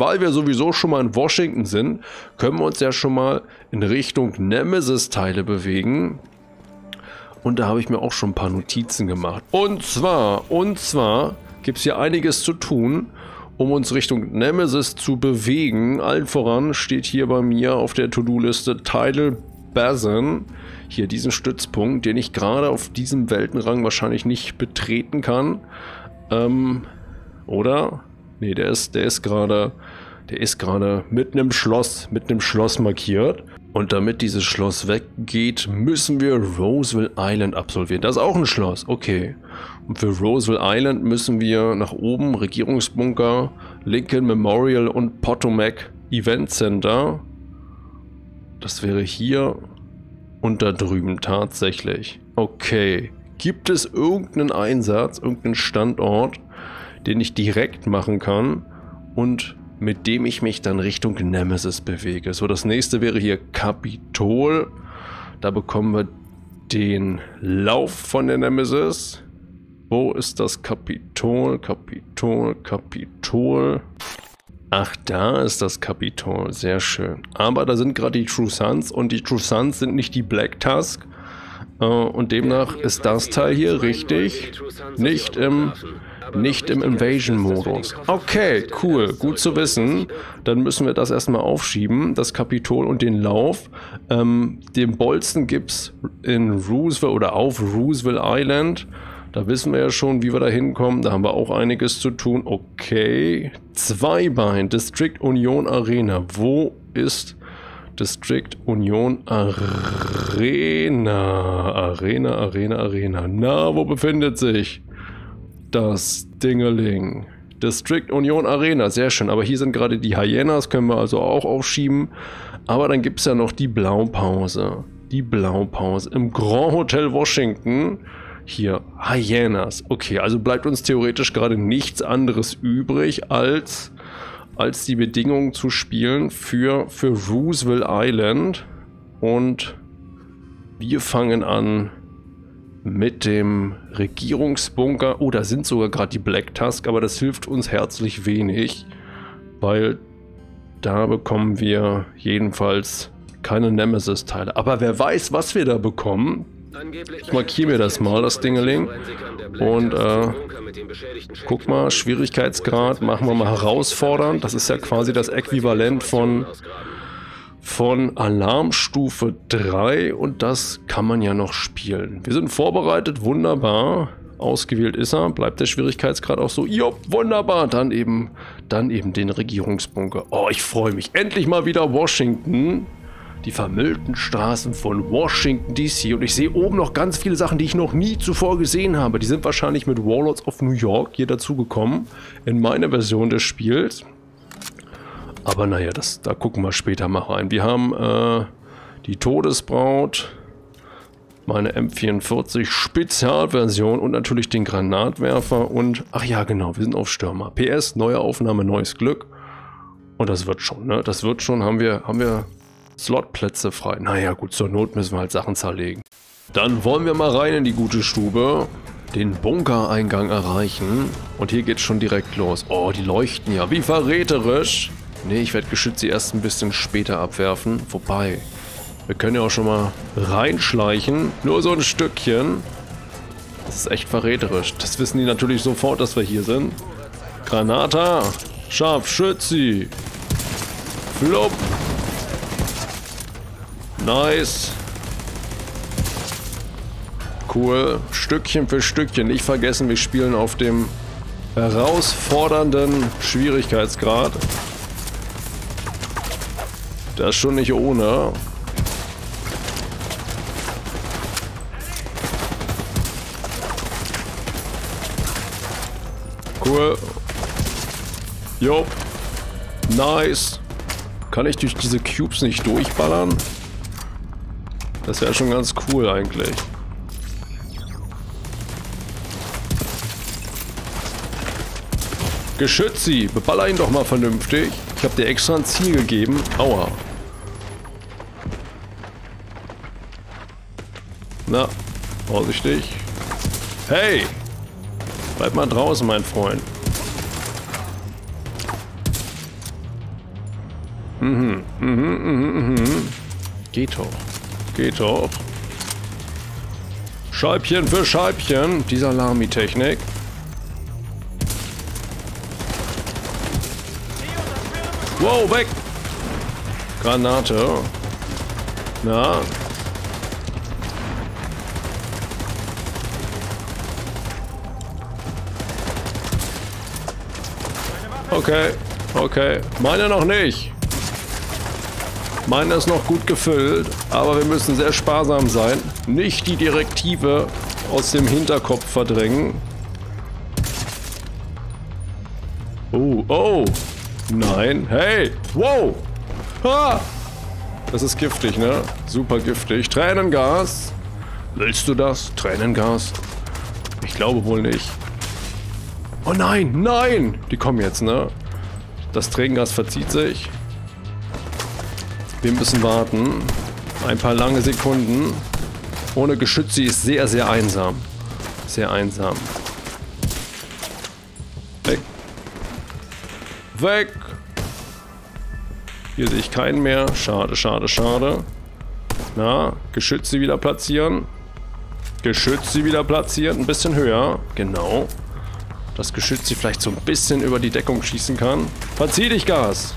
weil wir sowieso schon mal in Washington sind, können wir uns ja schon mal in Richtung Nemesis-Teile bewegen. Und da habe ich mir auch schon ein paar Notizen gemacht. Und zwar, und zwar gibt es hier einiges zu tun, um uns Richtung Nemesis zu bewegen. Allen voran steht hier bei mir auf der To-Do-Liste Tidal Basin. Hier diesen Stützpunkt, den ich gerade auf diesem Weltenrang wahrscheinlich nicht betreten kann. Ähm, oder? Nee, der ist, der ist gerade, der ist gerade mit einem Schloss, mit einem Schloss markiert. Und damit dieses Schloss weggeht, müssen wir Roseville Island absolvieren. Das ist auch ein Schloss, okay. Und für Roseville Island müssen wir nach oben Regierungsbunker, Lincoln Memorial und Potomac Event Center. Das wäre hier und da drüben tatsächlich. Okay. Gibt es irgendeinen Einsatz, irgendeinen Standort, den ich direkt machen kann und mit dem ich mich dann Richtung Nemesis bewege. So, das nächste wäre hier Kapitol. Da bekommen wir den Lauf von der Nemesis. Wo ist das Kapitol? Kapitol, Kapitol. Ach, da ist das Kapitol. Sehr schön. Aber da sind gerade die True Sons und die True Sons sind nicht die Black Tusk. Äh, und demnach ist das Teil hier richtig nicht im nicht im Invasion-Modus. Okay, cool, gut zu wissen. Dann müssen wir das erstmal aufschieben, das Kapitol und den Lauf. Ähm, den Bolzen gibt es in Roosevelt oder auf Roosevelt Island. Da wissen wir ja schon, wie wir da hinkommen. Da haben wir auch einiges zu tun. Okay. Zweibein, District Union Arena. Wo ist District Union Arena? Arena, Arena, Arena. Na, wo befindet sich? Das Dingeling. District Union Arena, sehr schön. Aber hier sind gerade die Hyenas, können wir also auch aufschieben. Aber dann gibt es ja noch die Blaupause. Die Blaupause im Grand Hotel Washington. Hier, Hyenas. Okay, also bleibt uns theoretisch gerade nichts anderes übrig, als, als die Bedingungen zu spielen für, für Roosevelt Island. Und wir fangen an mit dem Regierungsbunker. Oh, da sind sogar gerade die Black Tusk, aber das hilft uns herzlich wenig, weil da bekommen wir jedenfalls keine Nemesis-Teile. Aber wer weiß, was wir da bekommen. Ich markiere mir das mal, das Dingeling. Und äh, guck mal, Schwierigkeitsgrad machen wir mal herausfordernd. Das ist ja quasi das Äquivalent von von Alarmstufe 3 und das kann man ja noch spielen. Wir sind vorbereitet, wunderbar. Ausgewählt ist er, bleibt der Schwierigkeitsgrad auch so. Jo, wunderbar. Dann eben, dann eben den Regierungsbunker. Oh, ich freue mich. Endlich mal wieder Washington. Die vermüllten Straßen von Washington DC. Und ich sehe oben noch ganz viele Sachen, die ich noch nie zuvor gesehen habe. Die sind wahrscheinlich mit Warlords of New York hier dazugekommen. In meiner Version des Spiels. Aber naja, das, da gucken wir später mal rein. Wir haben äh, die Todesbraut, meine M44 Spezialversion und natürlich den Granatwerfer und, ach ja genau, wir sind auf Stürmer. PS, neue Aufnahme, neues Glück. Und das wird schon, ne? Das wird schon, haben wir, haben wir Slotplätze frei. Naja, gut, zur Not müssen wir halt Sachen zerlegen. Dann wollen wir mal rein in die gute Stube den Bunkereingang erreichen. Und hier geht's schon direkt los. Oh, die leuchten ja. Wie verräterisch. Nee, ich werde Geschütze erst ein bisschen später abwerfen. Wobei, wir können ja auch schon mal reinschleichen. Nur so ein Stückchen. Das ist echt verräterisch. Das wissen die natürlich sofort, dass wir hier sind. Granata! Scharfschützi! Flop! Nice! Cool. Stückchen für Stückchen. Nicht vergessen, wir spielen auf dem herausfordernden Schwierigkeitsgrad. Das ist schon nicht ohne. Cool. Jo. Nice. Kann ich durch diese Cubes nicht durchballern? Das wäre schon ganz cool eigentlich. Geschützi, beballer ihn doch mal vernünftig. Ich habe dir extra ein Ziel gegeben. Aua. Na, vorsichtig. Hey! Bleib mal draußen, mein Freund. Mhm, mhm, mhm, mhm. Geht doch. Geht doch. Scheibchen für Scheibchen. Die Salami-Technik. Wow, weg! Granate. Na? Okay, okay. Meine noch nicht. Meine ist noch gut gefüllt, aber wir müssen sehr sparsam sein. Nicht die Direktive aus dem Hinterkopf verdrängen. Oh, oh. Nein. Hey. Wow. Ha. Das ist giftig, ne? Super giftig. Tränengas. Willst du das? Tränengas? Ich glaube wohl nicht. Oh nein, nein! Die kommen jetzt, ne? Das Tränengas verzieht sich. Wir müssen warten. Ein paar lange Sekunden. Ohne Geschütz, sie ist sehr, sehr einsam. Sehr einsam. Weg. Weg! Hier sehe ich keinen mehr. Schade, schade, schade. Na, Geschütze wieder platzieren. Geschütze wieder platzieren. Ein bisschen höher. Genau. Das Geschütz sie vielleicht so ein bisschen über die Deckung schießen kann. Verzieh dich, Gas!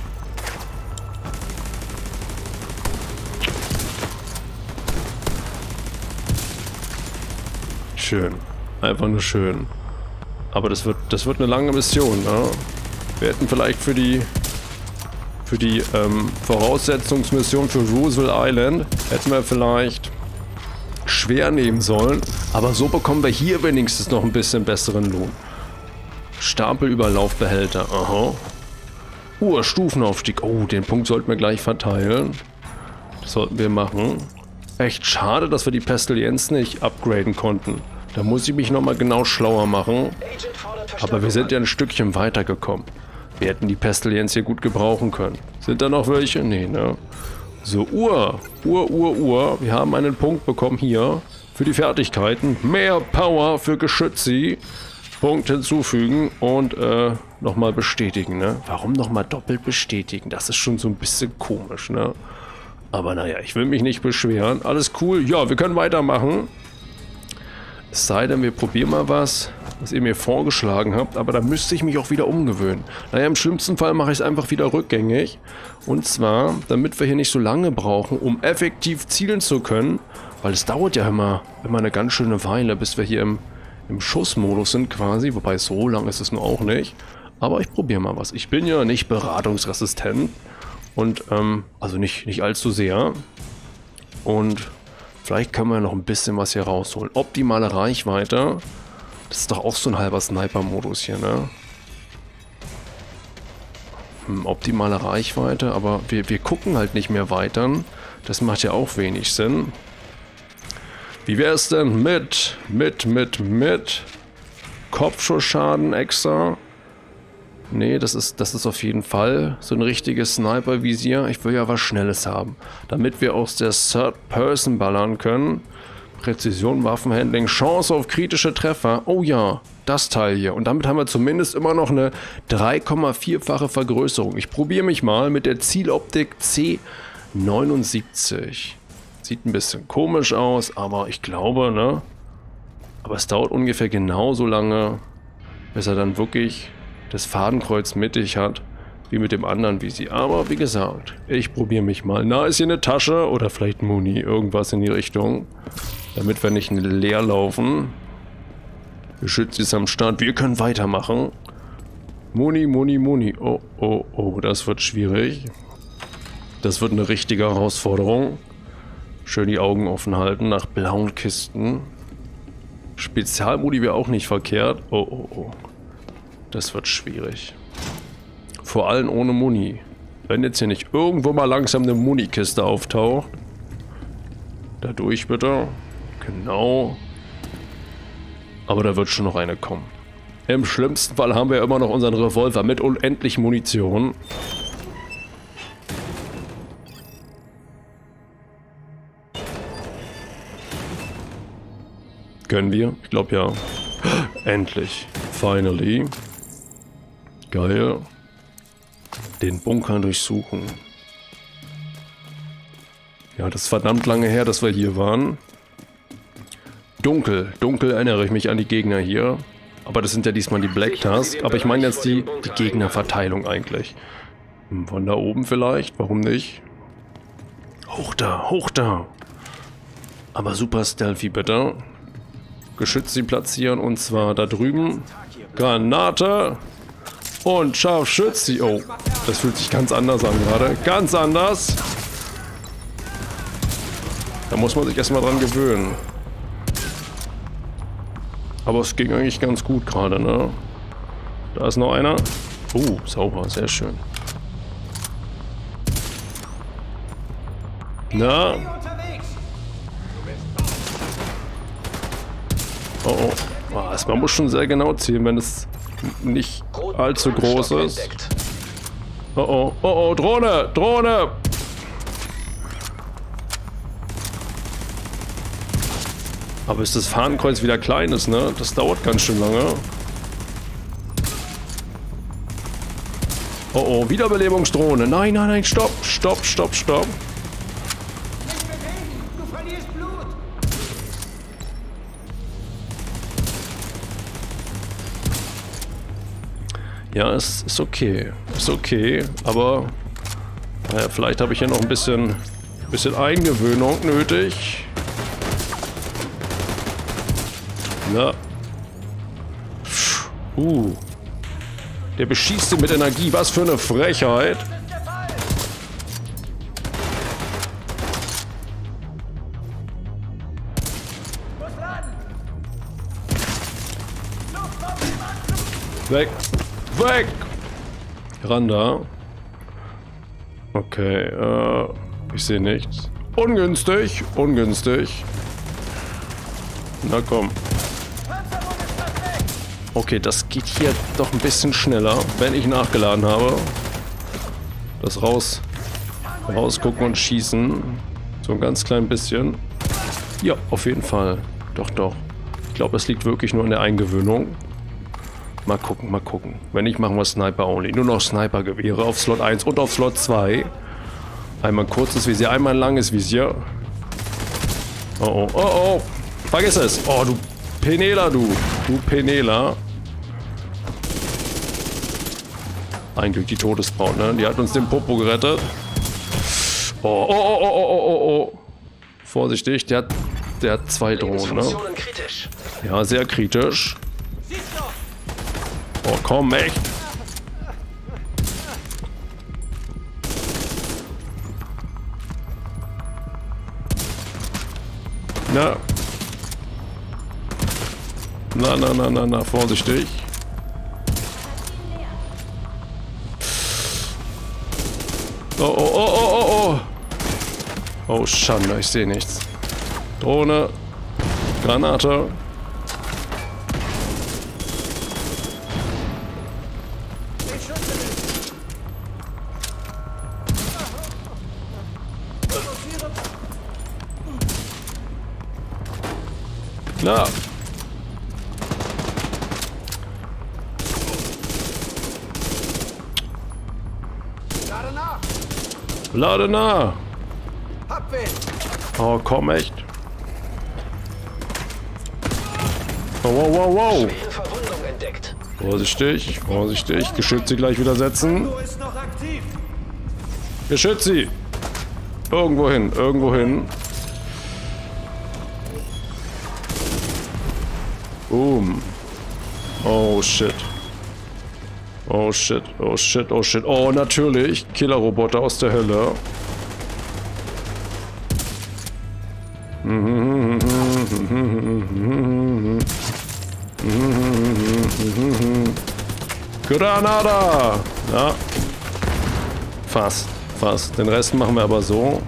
Schön. Einfach nur schön. Aber das wird, das wird eine lange Mission, ne? Wir hätten vielleicht für die für die ähm, Voraussetzungsmission für Roosevelt Island hätten wir vielleicht schwer nehmen sollen. Aber so bekommen wir hier wenigstens noch ein bisschen besseren Lohn. Stapelüberlaufbehälter. Aha. Uh, Stufenaufstieg. Oh, den Punkt sollten wir gleich verteilen. Das sollten wir machen. Echt schade, dass wir die Pestilienz nicht upgraden konnten. Da muss ich mich nochmal genau schlauer machen. Aber wir sind ja ein Stückchen weitergekommen. Wir hätten die Pestilienz hier gut gebrauchen können. Sind da noch welche? Nee, ne? So, Uhr. Uhr, Uhr, Uhr. Wir haben einen Punkt bekommen hier für die Fertigkeiten. Mehr Power für Geschütze. Punkt hinzufügen und äh, nochmal bestätigen, ne? Warum nochmal doppelt bestätigen? Das ist schon so ein bisschen komisch, ne? Aber naja, ich will mich nicht beschweren. Alles cool. Ja, wir können weitermachen. Es sei denn, wir probieren mal was, was ihr mir vorgeschlagen habt, aber da müsste ich mich auch wieder umgewöhnen. Naja, im schlimmsten Fall mache ich es einfach wieder rückgängig. Und zwar, damit wir hier nicht so lange brauchen, um effektiv zielen zu können, weil es dauert ja immer, immer eine ganz schöne Weile, bis wir hier im, im Schussmodus sind quasi, wobei so lang ist es nur auch nicht. Aber ich probiere mal was. Ich bin ja nicht beratungsresistent und, ähm, also nicht, nicht allzu sehr. Und Vielleicht können wir noch ein bisschen was hier rausholen. Optimale Reichweite. Das ist doch auch so ein halber Sniper-Modus hier, ne? Hm, optimale Reichweite, aber wir, wir gucken halt nicht mehr weiter. Das macht ja auch wenig Sinn. Wie wäre es denn mit, mit, mit, mit Kopfschussschaden extra? Nee, das ist, das ist auf jeden Fall so ein richtiges Sniper-Visier. Ich will ja was Schnelles haben, damit wir aus der Third Person ballern können. Präzision, Waffenhandling, Chance auf kritische Treffer. Oh ja, das Teil hier. Und damit haben wir zumindest immer noch eine 3,4-fache Vergrößerung. Ich probiere mich mal mit der Zieloptik C79. Sieht ein bisschen komisch aus, aber ich glaube, ne? Aber es dauert ungefähr genauso lange, bis er dann wirklich das Fadenkreuz mittig hat, wie mit dem anderen Visi. Aber wie gesagt, ich probiere mich mal. Na, ist hier eine Tasche oder vielleicht Muni, irgendwas in die Richtung, damit wir nicht leer laufen. Geschützt ist am Start. Wir können weitermachen. Muni, Muni, Muni. Oh, oh, oh, das wird schwierig. Das wird eine richtige Herausforderung. Schön die Augen offen halten nach blauen Kisten. Spezialmodi wäre auch nicht verkehrt. Oh, oh, oh. Das wird schwierig. Vor allem ohne Muni. Wenn jetzt hier nicht irgendwo mal langsam eine Munikiste auftaucht. Dadurch bitte. Genau. Aber da wird schon noch eine kommen. Im schlimmsten Fall haben wir immer noch unseren Revolver mit unendlich Munition. Können wir? Ich glaube ja. Endlich. Finally. Geil. Den Bunker durchsuchen. Ja, das ist verdammt lange her, dass wir hier waren. Dunkel. Dunkel erinnere ich mich an die Gegner hier. Aber das sind ja diesmal die Black Task. Aber ich meine jetzt die, die Gegnerverteilung eigentlich. Hm, von da oben vielleicht? Warum nicht? Hoch da, hoch da. Aber super stealthy bitte. Geschütze platzieren und zwar da drüben. Granate. Und Scharfschütze. Oh, das fühlt sich ganz anders an gerade. Ganz anders. Da muss man sich erstmal dran gewöhnen. Aber es ging eigentlich ganz gut gerade, ne? Da ist noch einer. Uh, sauber, sehr schön. Na? Oh, oh. Was? Man muss schon sehr genau zielen, wenn es nicht allzu groß ist. Oh, oh. Oh, oh. Drohne! Drohne! Aber bis das Fahnenkreuz wieder klein ist, ne? Das dauert ganz schön lange. Oh oh, Wiederbelebungsdrohne. Nein, nein, nein, stopp, stopp, stopp, stopp. Ja, es ist okay. Ist okay, aber naja, vielleicht habe ich hier noch ein bisschen, bisschen Eingewöhnung nötig. Na. Uh. Der beschießt ihn mit Energie. Was für eine Frechheit. Weg. Weg. Randa. Okay, äh, ich sehe nichts. Ungünstig, ungünstig. Na komm. Okay, das geht hier doch ein bisschen schneller, wenn ich nachgeladen habe. Das raus, rausgucken und schießen. So ein ganz klein bisschen. Ja, auf jeden Fall. Doch, doch. Ich glaube, es liegt wirklich nur in der Eingewöhnung. Mal gucken, mal gucken. Wenn nicht, machen wir Sniper Only. Nur noch Sniper-Gewehre auf Slot 1 und auf Slot 2. Einmal ein kurzes Visier, einmal ein langes Visier. Oh, oh, oh, oh. Vergiss es. Oh, du Penela, du. Du Penela. Eigentlich die Todesbraut, ne? Die hat uns den Popo gerettet. Oh, oh, oh, oh, oh, oh, oh. oh. Vorsichtig, der hat, der hat zwei Drohnen, ne? Ja, sehr kritisch. Oh, komm, echt. Na. Na, na, na, na, na, vorsichtig. Oh, oh, oh, oh, oh, oh. Oh, Schande, ich sehe nichts. Drohne. Granate. Na. Lade nah. Oh, komm echt. Oh, wow, wow, wow. Vorsichtig, vorsichtig. Geschütze gleich wieder setzen. Geschütze. Irgendwo hin, irgendwo hin. Oh shit. Oh shit, oh shit, oh shit. Oh, natürlich. Killerroboter aus der Hölle. Granada! Ja. Fast, fast. Den Rest machen wir aber so.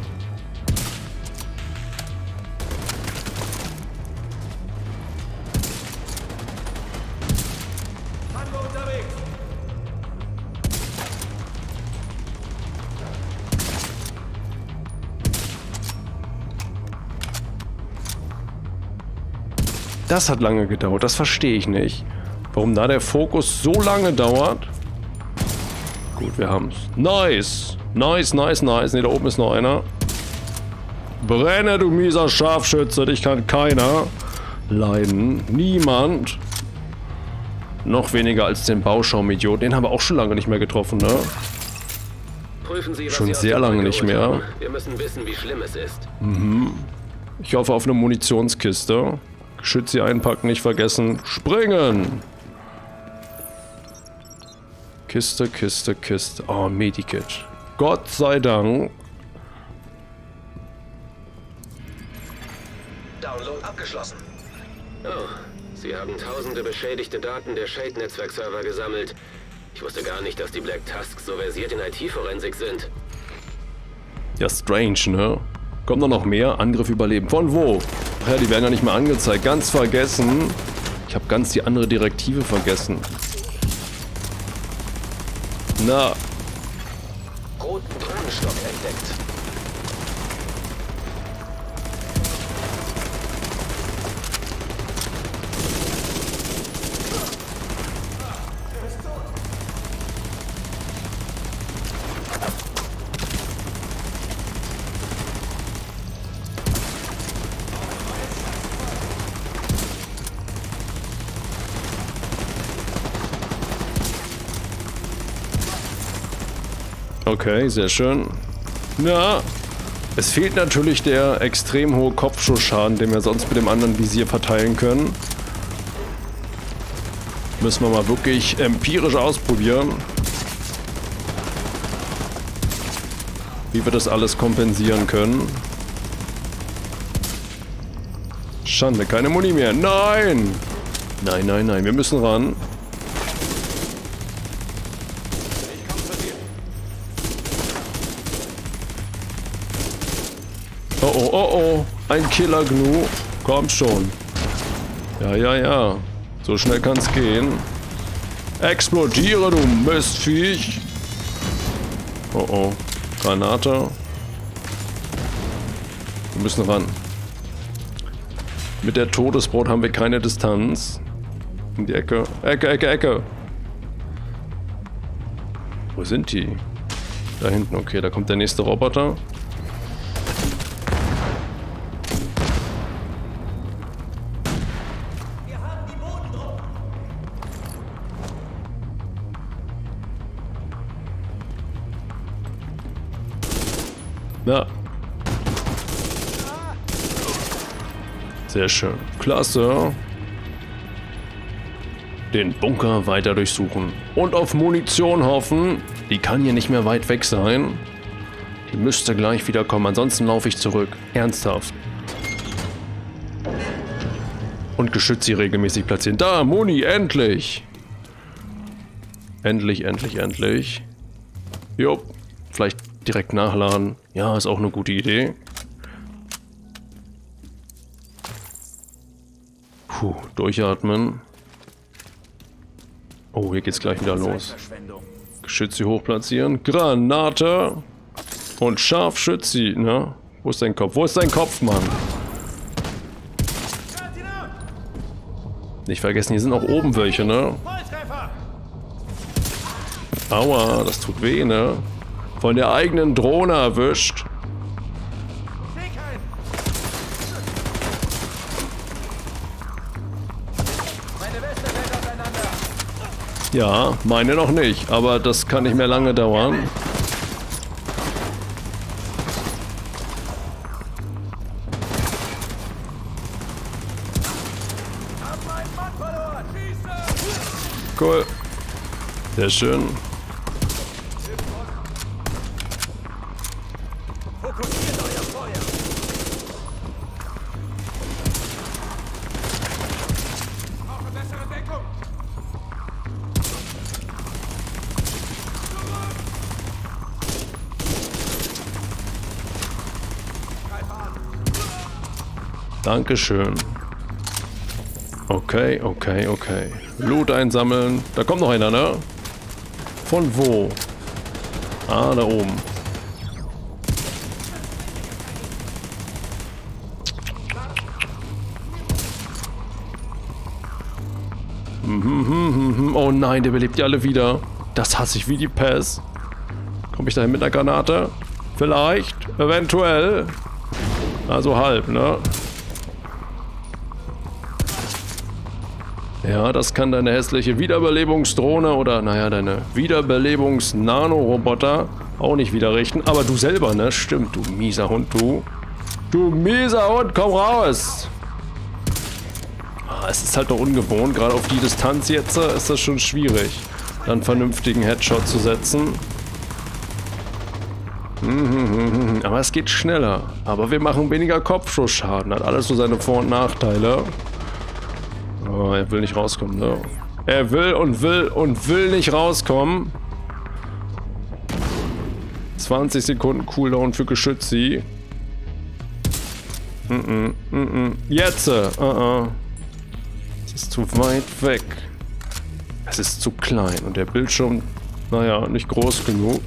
Das hat lange gedauert, das verstehe ich nicht. Warum da der Fokus so lange dauert? Gut, wir haben es. Nice! Nice, nice, nice. Ne, da oben ist noch einer. Brenne, du mieser Scharfschütze, dich kann keiner leiden. Niemand. Noch weniger als den Bauschaum-Idiot. Den haben wir auch schon lange nicht mehr getroffen, ne? Sie, schon sehr lange nicht mehr. Wir müssen wissen, wie schlimm es ist. Mhm. Ich hoffe auf eine Munitionskiste. Geschütze einpacken, nicht vergessen. Springen! Kiste, Kiste, Kiste. Oh, Medikit. Gott sei Dank. Download abgeschlossen. Oh, Sie haben tausende beschädigte Daten der Shade-Netzwerkserver gesammelt. Ich wusste gar nicht, dass die Black Tusks so versiert in IT-Forensik sind. Ja, strange, ne? Kommt noch mehr? Angriff überleben. Von wo? Ach ja, die werden ja nicht mehr angezeigt. Ganz vergessen. Ich habe ganz die andere Direktive vergessen. Na. Okay, sehr schön. Ja, es fehlt natürlich der extrem hohe Kopfschussschaden, den wir sonst mit dem anderen Visier verteilen können. Müssen wir mal wirklich empirisch ausprobieren. Wie wir das alles kompensieren können. Schande, keine Muni mehr. Nein! Nein, nein, nein, wir müssen ran. Oh oh, oh Ein Killer-Gnu. Komm schon. Ja, ja, ja. So schnell kann's gehen. Explodiere, du Mistviech. Oh oh. Granate. Wir müssen ran. Mit der Todesbrot haben wir keine Distanz. In die Ecke. Ecke, Ecke, Ecke. Wo sind die? Da hinten, okay, da kommt der nächste Roboter. Ja. Sehr schön. Klasse. Den Bunker weiter durchsuchen. Und auf Munition hoffen. Die kann hier nicht mehr weit weg sein. Die müsste gleich wieder kommen. Ansonsten laufe ich zurück. Ernsthaft. Und Geschütze hier regelmäßig platzieren. Da, Muni, endlich. Endlich, endlich, endlich. Jo, vielleicht direkt nachladen. Ja, ist auch eine gute Idee. Puh, durchatmen. Oh, hier geht's gleich wieder los. Geschütze hoch platzieren. Granate. Und Scharfschütze, ne? Wo ist dein Kopf? Wo ist dein Kopf, Mann? Nicht vergessen, hier sind auch oben welche, ne? Aua, das tut weh, ne? Von der eigenen Drohne erwischt. Ja, meine noch nicht, aber das kann nicht mehr lange dauern. Cool. Sehr schön. Dankeschön. Okay, okay, okay. Loot einsammeln. Da kommt noch einer, ne? Von wo? Ah, da oben. Nein, der belebt die alle wieder. Das hasse ich wie die Pest. Komme ich dahin mit einer Granate? Vielleicht? Eventuell? Also halb, ne? Ja, das kann deine hässliche Wiederbelebungsdrohne oder, naja, deine Wiederbelebungs-Nanoroboter auch nicht wieder richten. Aber du selber, ne? Stimmt, du mieser Hund, du. Du mieser Hund, komm raus! Ah, es ist halt doch ungewohnt. Gerade auf die Distanz jetzt äh, ist das schon schwierig, dann vernünftigen Headshot zu setzen. Mhm, aber es geht schneller. Aber wir machen weniger Kopfschussschaden. Hat alles so seine Vor- und Nachteile. Oh, er will nicht rauskommen, ne? Er will und will und will nicht rauskommen. 20 Sekunden Cooldown für Geschützi. Mm -mm, mm -mm. Jetzt! Uh -uh. Ist zu weit weg. Es ist zu klein und der Bildschirm, naja, nicht groß genug.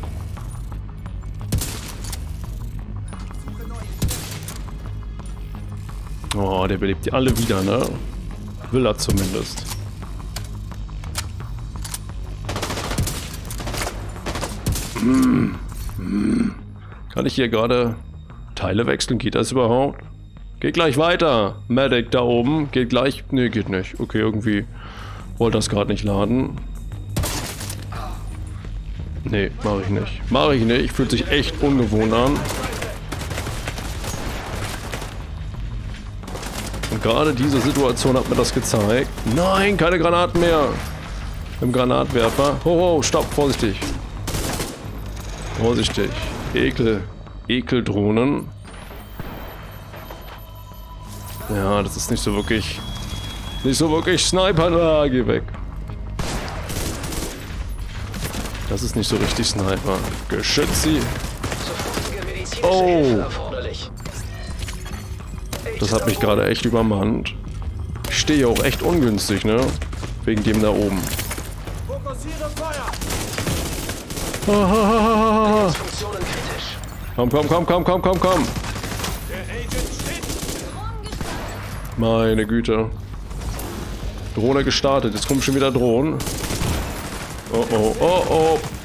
Oh, der belebt die alle wieder, ne? Will er zumindest. Hm. Hm. Kann ich hier gerade Teile wechseln? Geht das überhaupt? Geht gleich weiter. Medic da oben. Geht gleich... Ne, geht nicht. Okay, irgendwie wollte das gerade nicht laden. Nee, mache ich nicht. Mache ich nicht. Fühlt sich echt ungewohnt an. Und gerade diese Situation hat mir das gezeigt. Nein, keine Granaten mehr. Im Granatwerfer. Ho, ho, stopp, vorsichtig. Vorsichtig. Ekel. Ekeldrohnen. Ja, das ist nicht so wirklich... Nicht so wirklich Sniper. Ah, geh weg. Das ist nicht so richtig Sniper. Geschützi. Oh. Das hat mich gerade echt übermannt. Ich stehe auch echt ungünstig, ne? Wegen dem da oben. Komm, komm, komm, komm, komm, komm, komm. Meine Güte. Drohne gestartet. Jetzt kommen schon wieder Drohnen. Oh, oh, oh, oh.